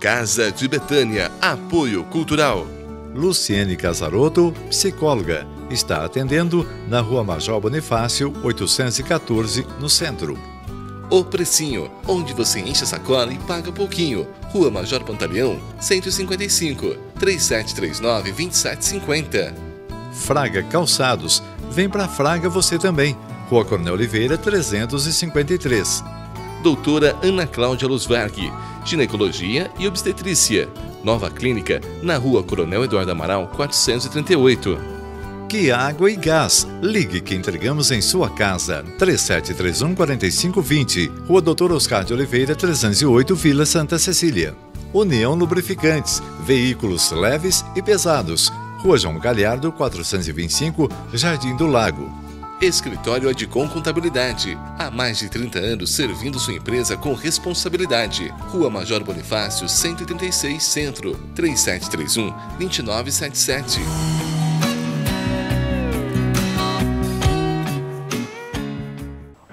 Casa de Betânia, apoio cultural. Luciene Casaroto, psicóloga, está atendendo na Rua Major Bonifácio, 814, no centro. O Precinho, onde você enche a sacola e paga pouquinho. Rua Major Pantaleão, 155, 3739 2750. Fraga Calçados, vem pra Fraga você também. Rua Coronel Oliveira, 353. Doutora Ana Cláudia Luzberg, Ginecologia e Obstetrícia. Nova clínica, na Rua Coronel Eduardo Amaral, 438. Que Água e Gás. Ligue que entregamos em sua casa. 3731 4520. Rua Doutor Oscar de Oliveira, 308, Vila Santa Cecília. União Lubrificantes. Veículos leves e pesados. Rua João Galhardo, 425, Jardim do Lago. Escritório Adcom Contabilidade. Há mais de 30 anos servindo sua empresa com responsabilidade. Rua Major Bonifácio, 136 Centro. 3731 2977.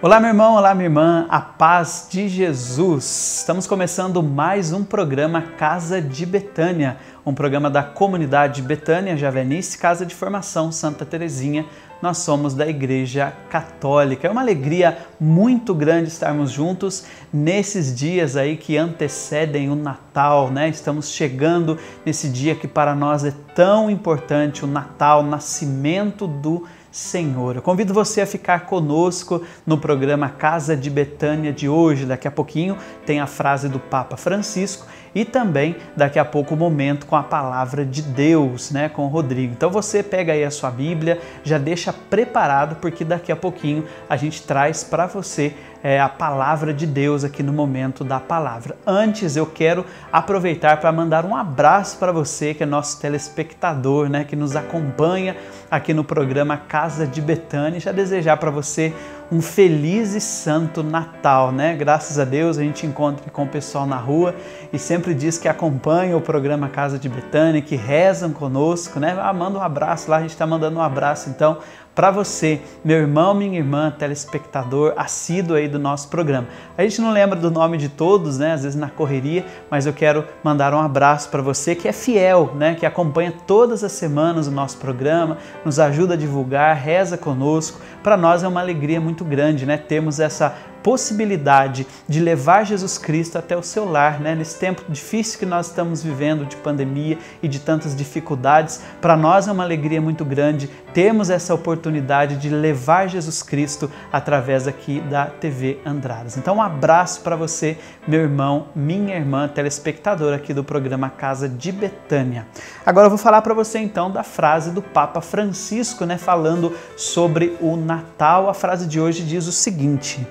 Olá, meu irmão, olá, minha irmã, a paz de Jesus. Estamos começando mais um programa Casa de Betânia, um programa da comunidade Betânia Javenice, Casa de Formação Santa Terezinha. Nós somos da Igreja Católica. É uma alegria muito grande estarmos juntos nesses dias aí que antecedem o Natal, né? Estamos chegando nesse dia que para nós é tão importante, o Natal, o nascimento do Senhor. Eu convido você a ficar conosco no programa Casa de Betânia de hoje. Daqui a pouquinho tem a frase do Papa Francisco e também daqui a pouco o momento com a palavra de Deus, né, com o Rodrigo. Então você pega aí a sua Bíblia, já deixa preparado porque daqui a pouquinho a gente traz para você é, a palavra de Deus aqui no momento da palavra. Antes eu quero aproveitar para mandar um abraço para você que é nosso telespectador, né, que nos acompanha aqui no programa Casa de Betânia, já desejar para você um feliz e santo Natal, né? Graças a Deus a gente encontra com o pessoal na rua e sempre diz que acompanha o programa Casa de Betânia, que rezam conosco, né? Ah, manda um abraço lá, a gente está mandando um abraço então para você, meu irmão, minha irmã, telespectador assíduo aí do nosso programa. A gente não lembra do nome de todos, né? Às vezes na correria, mas eu quero mandar um abraço para você que é fiel, né? Que acompanha todas as semanas o nosso programa, nos ajuda a divulgar, reza conosco. Para nós é uma alegria muito grande, né? Temos essa possibilidade de levar Jesus Cristo até o seu lar, né? nesse tempo difícil que nós estamos vivendo de pandemia e de tantas dificuldades. Para nós é uma alegria muito grande termos essa oportunidade de levar Jesus Cristo através aqui da TV Andradas. Então, um abraço para você, meu irmão, minha irmã, telespectador aqui do programa Casa de Betânia. Agora eu vou falar para você então da frase do Papa Francisco, né, falando sobre o Natal. A frase de hoje diz o seguinte: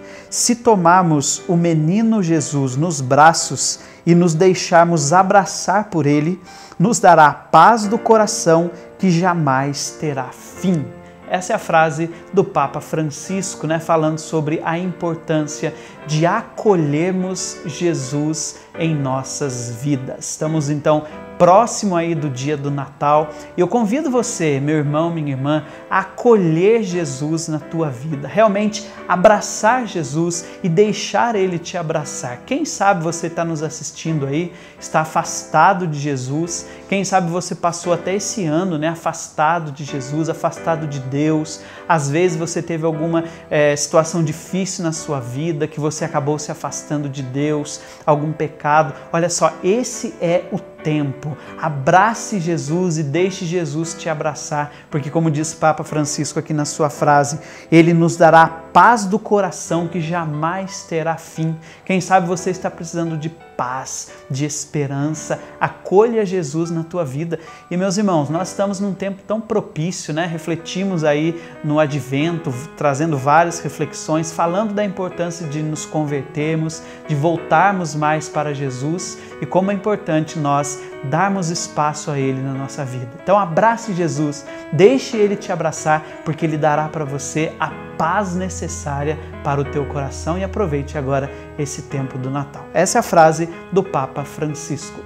se tomarmos o menino Jesus nos braços e nos deixarmos abraçar por ele, nos dará a paz do coração que jamais terá fim. Essa é a frase do Papa Francisco, né, falando sobre a importância de acolhermos Jesus em nossas vidas. Estamos então próximo aí do dia do Natal. E eu convido você, meu irmão, minha irmã, a acolher Jesus na tua vida, realmente abraçar Jesus e deixar ele te abraçar. Quem sabe você está nos assistindo aí, está afastado de Jesus, quem sabe você passou até esse ano, né, afastado de Jesus, afastado de Deus. Às vezes você teve alguma é, situação difícil na sua vida que você acabou se afastando de Deus, algum pecado. Olha só, esse é o tempo. Abrace Jesus e deixe Jesus te abraçar, porque, como diz Papa Francisco aqui na sua frase, ele nos dará paz do coração que jamais terá fim. Quem sabe você está precisando de paz, de esperança. Acolha Jesus na tua vida. E meus irmãos, nós estamos num tempo tão propício, né? Refletimos aí no advento, trazendo várias reflexões, falando da importância de nos convertermos, de voltarmos mais para Jesus e como é importante nós darmos espaço a Ele na nossa vida. Então abrace Jesus, deixe Ele te abraçar, porque Ele dará para você a paz necessária para o teu coração e aproveite agora esse tempo do Natal. Essa é a frase do Papa Francisco.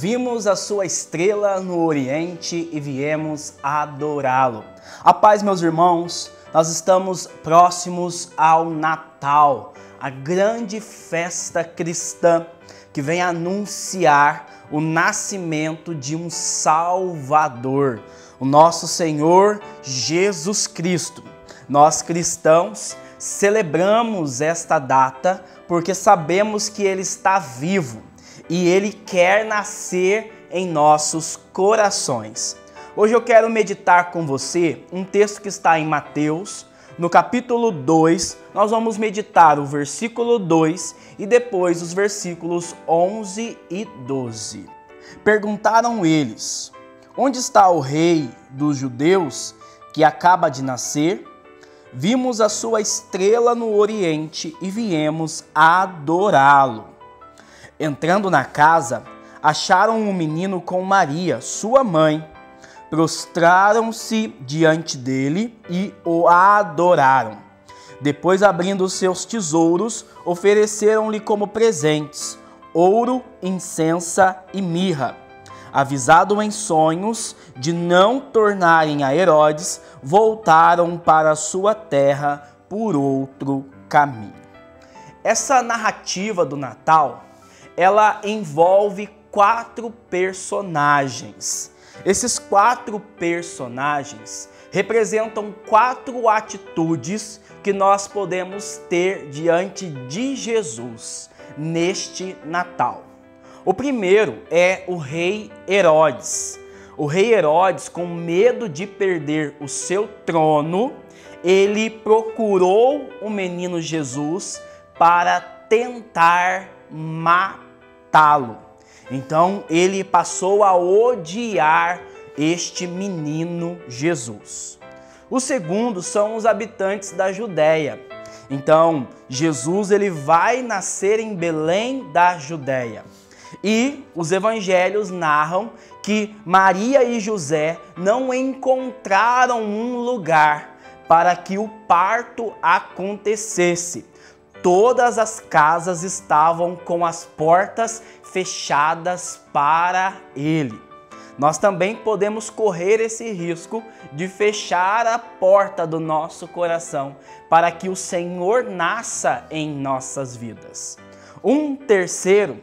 Vimos a sua estrela no Oriente e viemos adorá-lo. A paz, meus irmãos, nós estamos próximos ao Natal, a grande festa cristã que vem anunciar o nascimento de um Salvador, o nosso Senhor Jesus Cristo. Nós cristãos celebramos esta data porque sabemos que ele está vivo e ele quer nascer em nossos corações. Hoje eu quero meditar com você um texto que está em Mateus, no capítulo 2. Nós vamos meditar o versículo 2 e depois os versículos 11 e 12. Perguntaram eles: Onde está o rei dos judeus que acaba de nascer? Vimos a sua estrela no oriente e viemos adorá-lo. Entrando na casa, acharam um menino com Maria, sua mãe. Prostraram-se diante dele e o adoraram. Depois, abrindo seus tesouros, ofereceram-lhe como presentes ouro, incensa e mirra. Avisado em sonhos de não tornarem a Herodes, voltaram para sua terra por outro caminho. Essa narrativa do Natal ela envolve quatro personagens. Esses quatro personagens representam quatro atitudes que nós podemos ter diante de Jesus neste Natal. O primeiro é o rei Herodes. O rei Herodes, com medo de perder o seu trono, ele procurou o menino Jesus para tentar matá-lo. Então ele passou a odiar este menino Jesus. O segundo são os habitantes da Judéia. Então, Jesus ele vai nascer em Belém da Judéia. E os evangelhos narram que Maria e José não encontraram um lugar para que o parto acontecesse todas as casas estavam com as portas fechadas para ele. Nós também podemos correr esse risco de fechar a porta do nosso coração para que o Senhor nasça em nossas vidas. Um terceiro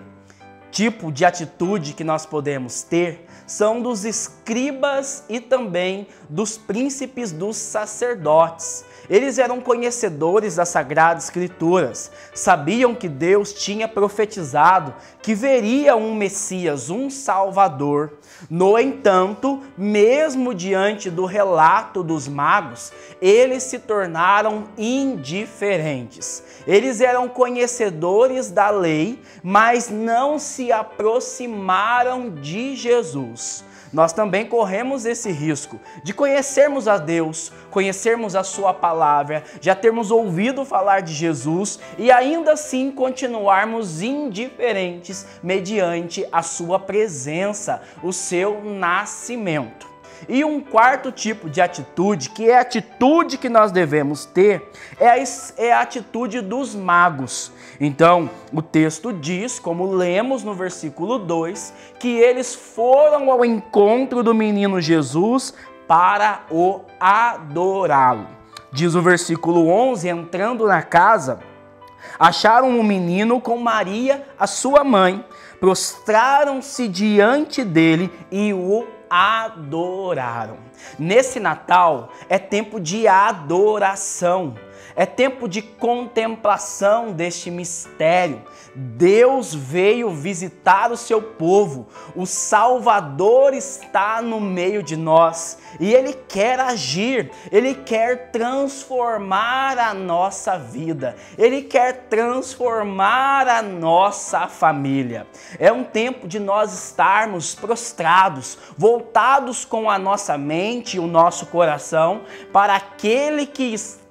tipo de atitude que nós podemos ter são dos escribas e também dos príncipes dos sacerdotes. Eles eram conhecedores das Sagradas Escrituras, sabiam que Deus tinha profetizado que veria um Messias, um Salvador. No entanto, mesmo diante do relato dos magos, eles se tornaram indiferentes. Eles eram conhecedores da lei, mas não se aproximaram de Jesus nós também corremos esse risco de conhecermos a Deus, conhecermos a Sua palavra, já termos ouvido falar de Jesus e ainda assim continuarmos indiferentes mediante a Sua presença, o seu nascimento. E um quarto tipo de atitude, que é a atitude que nós devemos ter, é a, é a atitude dos magos. Então, o texto diz, como lemos no versículo 2, que eles foram ao encontro do menino Jesus para o adorá-lo. Diz o versículo 11: entrando na casa, acharam um menino com Maria, a sua mãe, prostraram-se diante dele e o adoraram. Nesse Natal é tempo de adoração. É tempo de contemplação deste mistério. Deus veio visitar o seu povo. O Salvador está no meio de nós e ele quer agir, ele quer transformar a nossa vida, ele quer transformar a nossa família. É um tempo de nós estarmos prostrados, voltados com a nossa mente e o nosso coração para aquele que está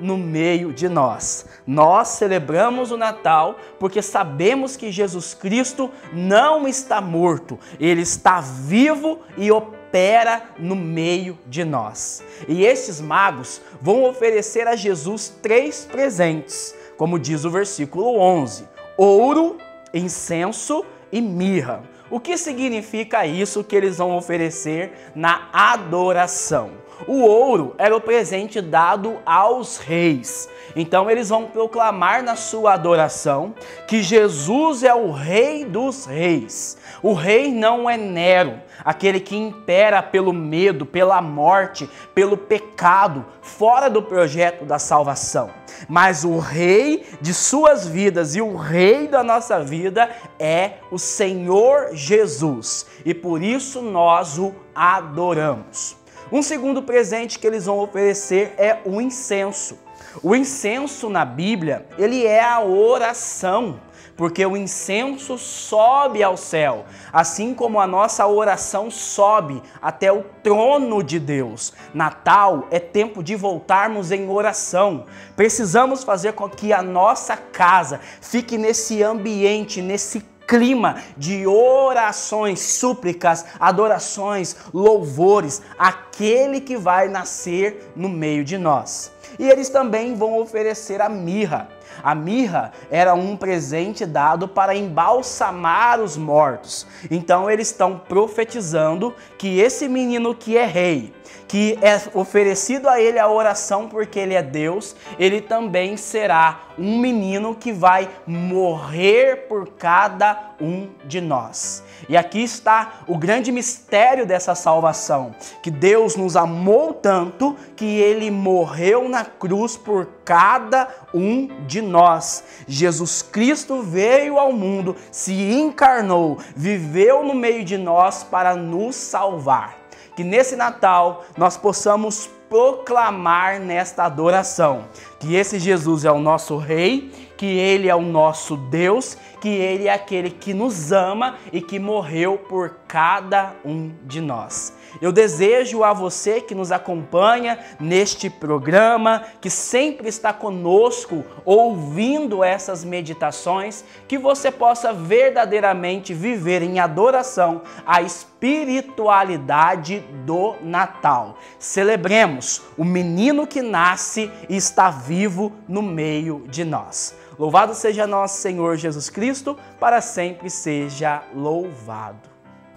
no meio de nós. Nós celebramos o Natal porque sabemos que Jesus Cristo não está morto, ele está vivo e opera no meio de nós. E estes magos vão oferecer a Jesus três presentes, como diz o versículo 11: ouro, incenso e mirra. O que significa isso que eles vão oferecer na adoração? O ouro era o presente dado aos reis. Então eles vão proclamar na sua adoração que Jesus é o Rei dos Reis. O rei não é Nero, aquele que impera pelo medo, pela morte, pelo pecado, fora do projeto da salvação. Mas o rei de suas vidas e o rei da nossa vida é o Senhor Jesus. E por isso nós o adoramos. Um segundo presente que eles vão oferecer é o incenso. O incenso na Bíblia, ele é a oração, porque o incenso sobe ao céu, assim como a nossa oração sobe até o trono de Deus. Natal é tempo de voltarmos em oração. Precisamos fazer com que a nossa casa fique nesse ambiente, nesse clima de orações, súplicas, adorações, louvores, aquele que vai nascer no meio de nós. E eles também vão oferecer a mirra. A mirra era um presente dado para embalsamar os mortos. Então eles estão profetizando que esse menino que é rei, que é oferecido a ele a oração porque ele é Deus, ele também será um menino que vai morrer por cada um de nós. E aqui está o grande mistério dessa salvação, que Deus nos amou tanto que ele morreu na cruz por cada um de nós. Jesus Cristo veio ao mundo, se encarnou, viveu no meio de nós para nos salvar que nesse Natal nós possamos proclamar nesta adoração que esse Jesus é o nosso Rei, que Ele é o nosso Deus, que Ele é aquele que nos ama e que morreu por cada um de nós. Eu desejo a você que nos acompanha neste programa, que sempre está conosco ouvindo essas meditações, que você possa verdadeiramente viver em adoração a espiritualidade do Natal. Celebremos o menino que nasce e está vivo no meio de nós. Louvado seja nosso Senhor Jesus Cristo, para sempre seja louvado.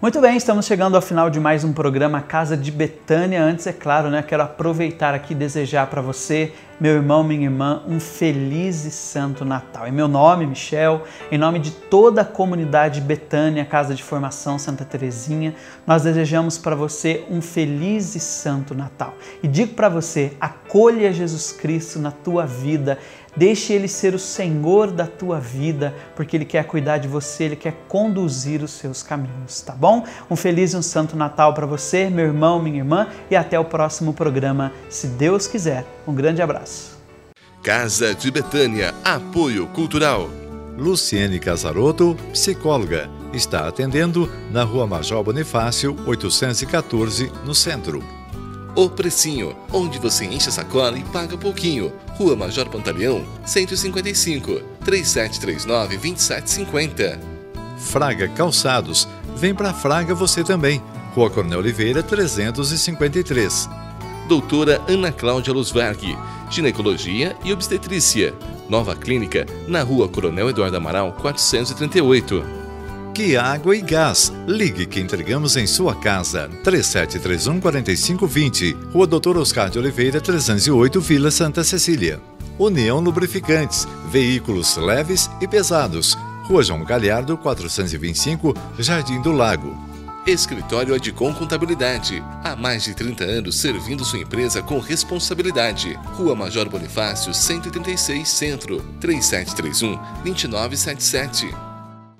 Muito bem, estamos chegando ao final de mais um programa Casa de Betânia. Antes, é claro, né, quero aproveitar aqui e desejar para você, meu irmão, minha irmã, um feliz e santo Natal. Em meu nome, Michel, em nome de toda a comunidade Betânia, Casa de Formação Santa Terezinha, nós desejamos para você um feliz e santo Natal. E digo para você, acolha Jesus Cristo na tua vida Deixe Ele ser o Senhor da tua vida, porque Ele quer cuidar de você, Ele quer conduzir os seus caminhos, tá bom? Um feliz e um santo Natal para você, meu irmão, minha irmã, e até o próximo programa, se Deus quiser. Um grande abraço. Casa de Betânia, apoio cultural. Luciene Casaroto, psicóloga, está atendendo na Rua Major Bonifácio, 814, no centro. O Precinho, onde você enche a sacola e paga pouquinho. Rua Major Pantaleão, 155, 3739 2750. Fraga Calçados, vem pra Fraga você também. Rua Coronel Oliveira, 353. Doutora Ana Cláudia Luzverg, Ginecologia e Obstetrícia. Nova clínica, na Rua Coronel Eduardo Amaral, 438. Que água e gás. Ligue que entregamos em sua casa. 3731 4520. Rua Doutor Oscar de Oliveira, 308, Vila Santa Cecília. União Lubrificantes. Veículos leves e pesados. Rua João Galhardo, 425, Jardim do Lago. Escritório Adcom Contabilidade. Há mais de 30 anos servindo sua empresa com responsabilidade. Rua Major Bonifácio, 136, Centro. 3731 2977.